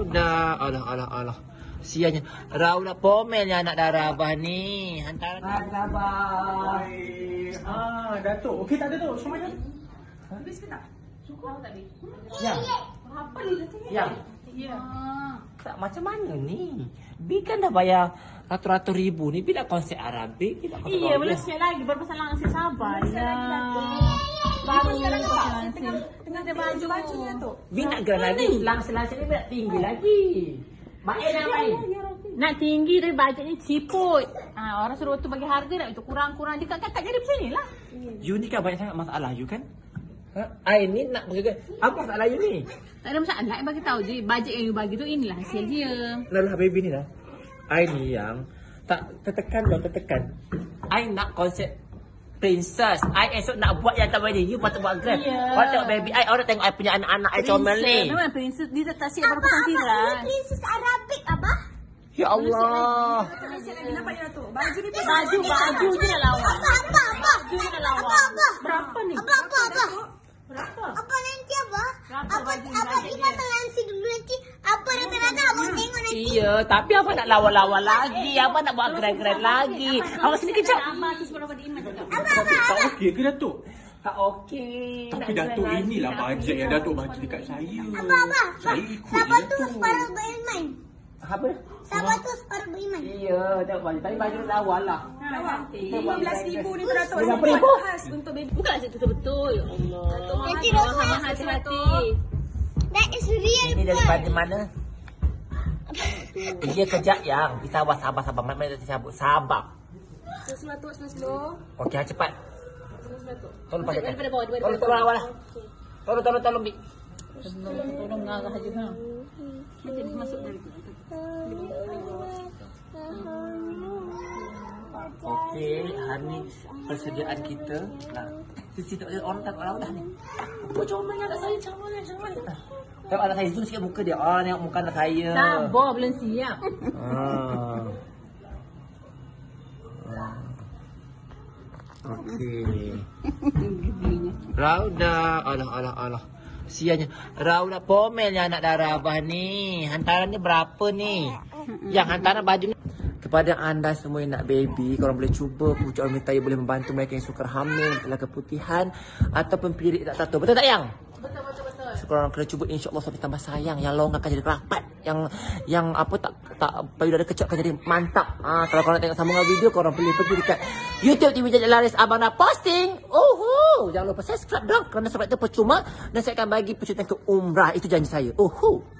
Rauda. Alah, alah, alah. Sianya. Rauda pomel yang anak darah abah ni. Hantaran Ah, abah. Ah, Datuk. Okey tak Datuk? Semua ada? Habis ke tak? Cukup tak ni? Ya. Berapa ni rasanya? Ya. Ya. Tak macam mana ni? Bi kan dah bayar ratus-ratus ribu ni. Bi dah konsep Arabik. Iya, boleh share lagi. Pasal langsung sabar. Ya. Baru sekarang apa? Tengah tengah baju. Baju Datuk. Bi nak gerak lagi. Langsung-langsung ni bi nak tinggi lagi. Main dah main. Nak tinggi tapi bajet ni siput. Ha, orang suruh tu bagi harga nak itu kurang-kurang dia kakak jadi macam ni lah. You ni kan banyak sangat masalah you kan? Ha? I ni nak pergi Apa masalah you ni? Tak ada masalah. I bagi tahu je bajet yang you bagi tu inilah hasil dia. Lelah baby ni dah. I ni yang tak tertekan dan tertekan. I nak konsep princess. I esok nak buat yang tak boleh. You patut buat grand. Ya. Orang tengok baby I, orang tengok I punya anak-anak I comel ni. Memang princess dia tak siap baru pasang tirai. Princess Arabik, Abah. Ya Allah. Baju baju Baju je nak lawan. Apa, apa? Berapa ni? Apa, apa, apa? Berapa? Apa nanti, Abah? Berapa Apa, baju apa budget kita dia? lansi dulu nanti? Apa rata-rata abang tengok nanti? Iya, tapi apa nak lawan-lawan lagi? Apa nak buat grand-grand lagi? Awak sini kejap. Abah tu sebelum pada iman cakap. Apa, apa, Tak apa? okey ke Datuk? Tak okey. Tapi Datuk inilah bajet yang? Datuk bagi dekat saya. Apa, apa? Saya ikut Siapa je tu Datuk. separuh beriman? Apa? Siapa tu separuh beriman? Iya, tengok baju. Tapi baju lawan lah. RM15,000 ni tu Datuk. Berapa ribu? Khas untuk baby. Bukan asyik betul-betul. Ya Allah. Nanti mahal, hati-hati. That is real Ini pun. daripada mana? Dia kejap yang. Kita sabar, sabar, sabar. Mana mana sabut. Sabar. Sebelah tu, sebelah slow. Okey, ha, cepat. Sebelah tu. Tolong pasal. Daripada bawah, daripada Tolong, tolong awal lah. Tolong, tolong, tolong, Bik. Tolong, tolong ngarah je ha. Masuk dari tu. Okey, hari ni persediaan kita. Nah, sisi tak ada orang tak orang dah ni. Kau comel anak saya, comel, comel. Ah. Tengok anak saya zoom sikit muka dia. Ah, tengok muka anak saya. Sabar, belum siap. Ah. Ah. Okey. Rauda, alah alah alah. Sianya. Rauda pomel yang anak darah abah ni. Hantaran ni berapa ni? Yang hantaran baju ni. Kepada anda semua yang nak baby, korang boleh cuba pucuk orang minta boleh membantu mereka yang sukar hamil, telah keputihan ataupun period tak tahu. Betul tak yang? Betul, betul, betul. So, korang kena cuba insya-Allah sampai tambah sayang. Yang long akan jadi rapat. Yang yang apa tak tak payudara kecil akan jadi mantap. Ah kalau korang nak tengok sambungan video korang boleh pergi dekat YouTube TV Jajak Laris abang dah posting. Uhu, jangan lupa subscribe dong kerana subscribe itu percuma dan saya akan bagi percutian ke umrah. Itu janji saya. Uhu.